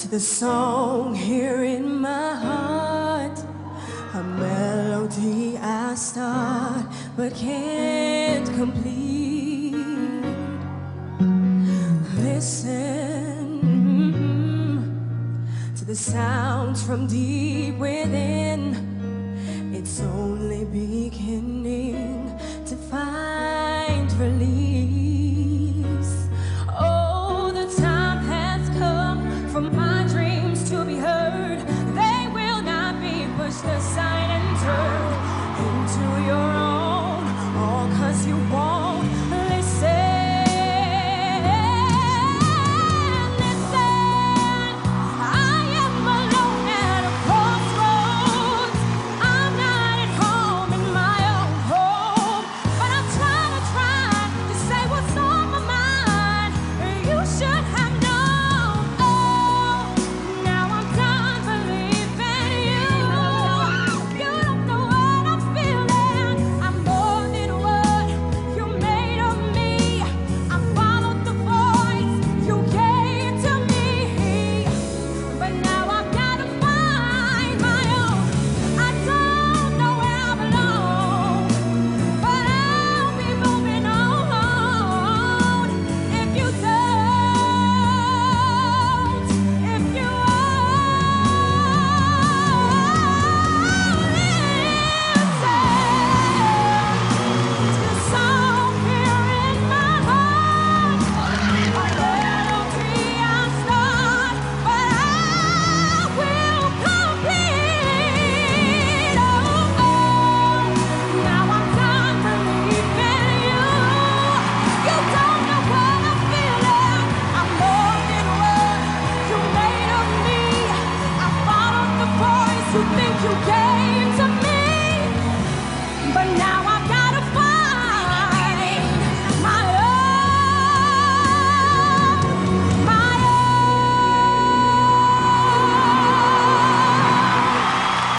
to the song here in my heart, a melody I start but can't complete. Listen to the sounds from deep within. to your you gave.